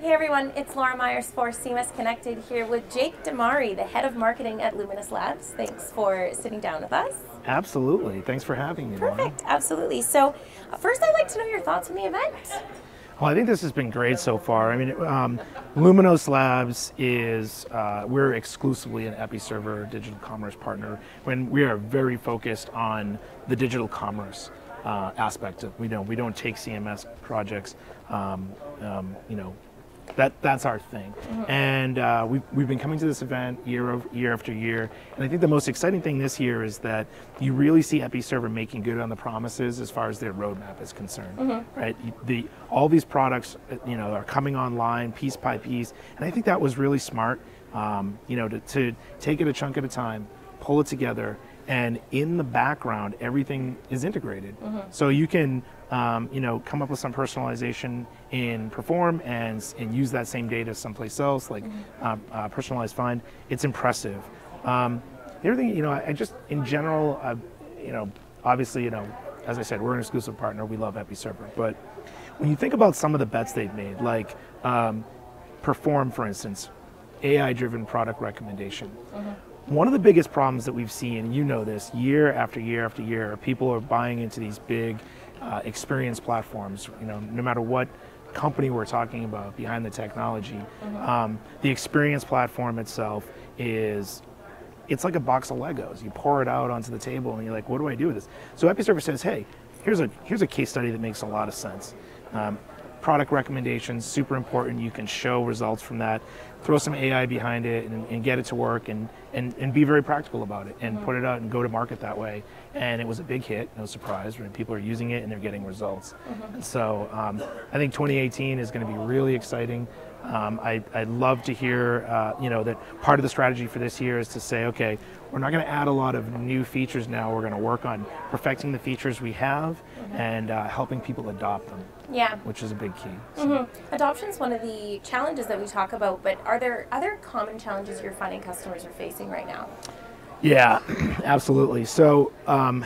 Hey everyone, it's Laura Myers for CMS Connected here with Jake DiMare, the head of marketing at Luminos Labs. Thanks for sitting down with us. Absolutely. Thanks for having me. Perfect. Laura. Absolutely. So, uh, first, I'd like to know your thoughts on the event. Well, I think this has been great so far. I mean, um, Luminos Labs is, uh, we're exclusively an Episerver digital commerce partner when we are very focused on the digital commerce uh, aspect of, we don't, we don't take CMS projects, um, um, you know, that that's our thing. Mm-hmm. And uh, we've, we've been coming to this event year over, year after year. And I think the most exciting thing this year is that you really see Episerver making good on the promises as far as their roadmap is concerned. Mm-hmm. Right? The all these products, uh, you know, are coming online piece by piece, and I think that was really smart. Um, you know, to, to take it a chunk at a time, pull it together, and in the background, everything is integrated. Mm-hmm. So you can um, you know, come up with some personalization in Perform and, and use that same data someplace else, like mm-hmm. uh, uh, personalized find. It's impressive. Um, the other thing, you know, I, I just, in general, uh, you know, obviously, you know, as I said, we're an exclusive partner. We love Episerver. But when you think about some of the bets they've made, like um, Perform, for instance, AI-driven product recommendation. Mm-hmm. One of the biggest problems that we've seen, you know this, year after year after year, people are buying into these big uh, experience platforms. You know, no matter what company we're talking about behind the technology, mm-hmm. um, the experience platform itself is it's like a box of Legos. You pour it out onto the table, and you're like, "What do I do with this?" So Episerver says, "Hey, here's a here's a case study that makes a lot of sense. Um, product recommendations, super important. You can show results from that. Throw some AI behind it and, and get it to work and, and, and be very practical about it and mm-hmm. put it out and go to market that way. And it was a big hit, no surprise. When people are using it and they're getting results. Mm-hmm. So um, I think 2018 is going to be really exciting. Um, I, would love to hear, uh, you know, that part of the strategy for this year is to say, okay, we're not going to add a lot of new features now. We're going to work on perfecting the features we have mm-hmm. and uh, helping people adopt them. Yeah. Which is a big key. So. Mm-hmm. Adoption is one of the challenges that we talk about, but are there other common challenges you're finding customers are facing right now? Yeah, absolutely. So, um,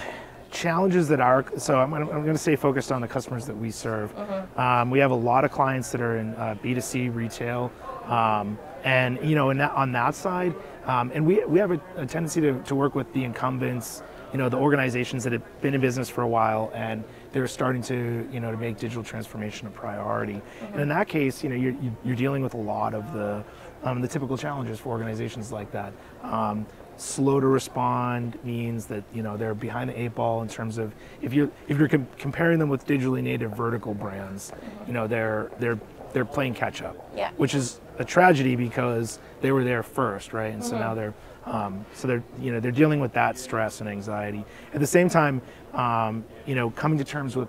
challenges that are so I'm, I'm going to stay focused on the customers that we serve. Mm-hmm. Um, we have a lot of clients that are in uh, B2C retail, um, and you know, that, on that side, um, and we we have a, a tendency to, to work with the incumbents, you know, the organizations that have been in business for a while and they're starting to you know to make digital transformation a priority. And in that case, you know, you're you're dealing with a lot of the um, the typical challenges for organizations like that. Um, slow to respond means that you know they're behind the eight ball in terms of if you're if you're com- comparing them with digitally native vertical brands, you know they're they're they're playing catch up. Yeah. Which is a tragedy because they were there first, right? And mm-hmm. so now they're um, so they're you know they're dealing with that stress and anxiety. At the same time, um, you know, coming to terms with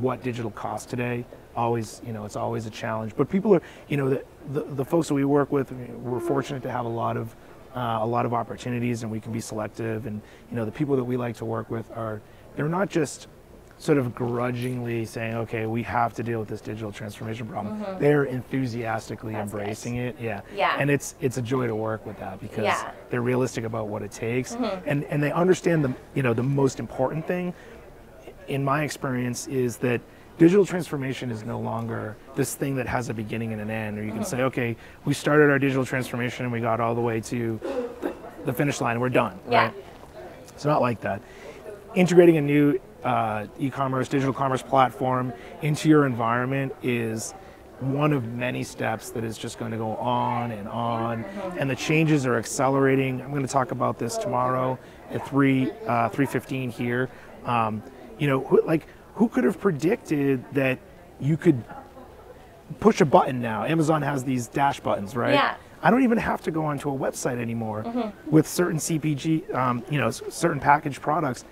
what digital costs today always you know it's always a challenge but people are you know the, the, the folks that we work with we're fortunate to have a lot of uh, a lot of opportunities and we can be selective. And you know, the people that we like to work with are they're not just sort of grudgingly saying, okay, we have to deal with this digital transformation problem. Mm-hmm. They're enthusiastically That's embracing it. Yeah. Yeah. And it's it's a joy to work with that because yeah. they're realistic about what it takes mm-hmm. and, and they understand the you know the most important thing in my experience is that digital transformation is no longer this thing that has a beginning and an end, or you can say, okay, we started our digital transformation and we got all the way to the finish line, we're done. Yeah. Right? It's not like that. Integrating a new uh, e-commerce, digital commerce platform into your environment is one of many steps that is just going to go on and on, and the changes are accelerating. I'm going to talk about this tomorrow at 3 uh, 3:15 here. Um, you know, like who could have predicted that you could push a button now? Amazon has these dash buttons, right? Yeah. I don't even have to go onto a website anymore mm-hmm. with certain CPG, um, you know, certain packaged products.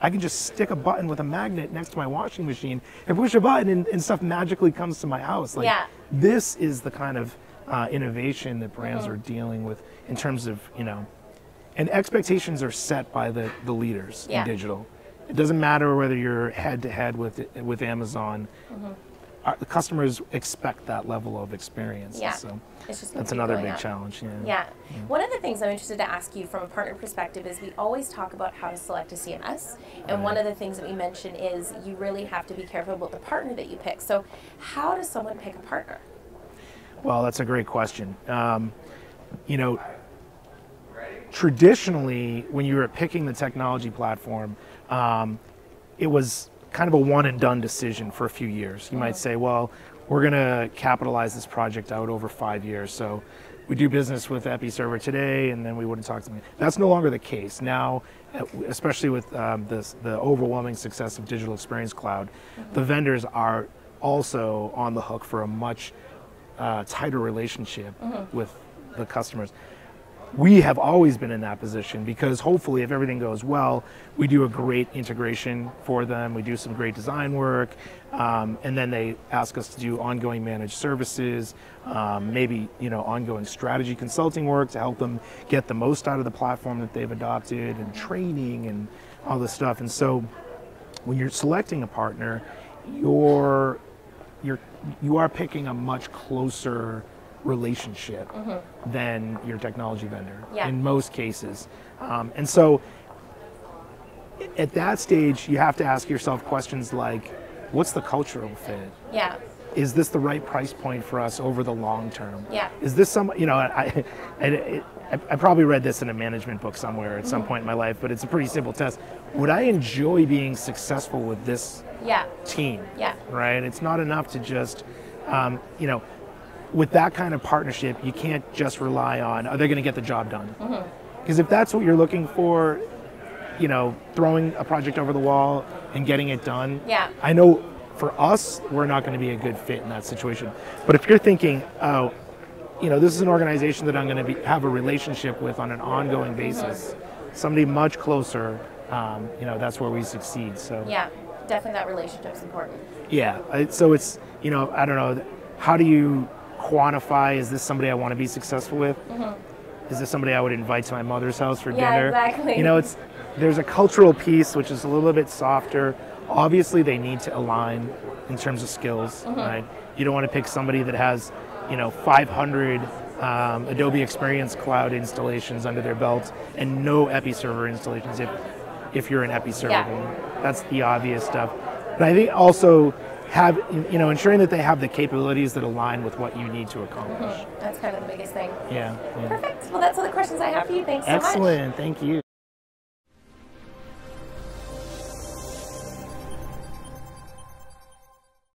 I can just stick a button with a magnet next to my washing machine and push a button, and, and stuff magically comes to my house. Like yeah. this is the kind of uh, innovation that brands mm-hmm. are dealing with in terms of you know, and expectations are set by the the leaders yeah. in digital. It doesn't matter whether you're head to head with with Amazon. Mm-hmm. Our, the customers expect that level of experience. Yeah. So that's another big up. challenge. Yeah. yeah. yeah. One of the things I'm interested to ask you from a partner perspective is we always talk about how to select a CMS. And right. one of the things that we mention is you really have to be careful about the partner that you pick. So, how does someone pick a partner? Well, that's a great question. Um, you know, traditionally, when you were picking the technology platform, um, it was kind of a one and done decision for a few years. You might say, well, we're going to capitalize this project out over five years. So we do business with EpiServer today, and then we wouldn't talk to them. That's no longer the case. Now, uh, especially with um, this, the overwhelming success of Digital Experience Cloud, the vendors are also on the hook for a much uh, tighter relationship with the customers. We have always been in that position because hopefully, if everything goes well, we do a great integration for them. We do some great design work, um, and then they ask us to do ongoing managed services, um, maybe you know ongoing strategy consulting work to help them get the most out of the platform that they've adopted, and training and all this stuff. And so, when you're selecting a partner, you're you're you are picking a much closer relationship than your technology vendor Yeah. in most cases um, and so at that stage you have to ask yourself questions like what's the cultural fit Yeah. is this the right price point for us over the long term? Yeah. Is this some, you know, I, I, I, I probably read this in a management book somewhere at some point in my life, but it's a pretty simple test. Would I enjoy being successful with this Yeah. team? Yeah. Right? It's not enough to just, um, you know, with that kind of partnership, you can't just rely on, are they going to get the job done? Because if that's what you're looking for, you know, throwing a project over the wall and getting it done. Yeah. I know for us, we're not going to be a good fit in that situation. But if you're thinking, oh, you know, this is an organization that I'm going to be, have a relationship with on an ongoing basis, somebody much closer, um, you know, that's where we succeed. So Yeah. Definitely that relationship's important. yeah. So it's, you know, I don't know, how do you quantify, is this somebody I want to be successful with? Is this somebody I would invite to my mother's house for Mm-hmm. Yeah, dinner? exactly. You know, it's there's a cultural piece which is a little bit softer. Obviously, they need to align in terms of skills, Mm-hmm. right? You don't want to pick somebody that has, you know, 500 um, Adobe Experience Cloud installations under their belt and no Epi Server installations. If if you're an EpiServer, Yeah. that's the obvious stuff. But I think also have you know ensuring that they have the capabilities that align with what you need to accomplish. Mm-hmm. That's kind of the biggest thing. Yeah. yeah. Perfect. Well, that's all the questions I have for you. Thanks so much. Excellent. Thank you.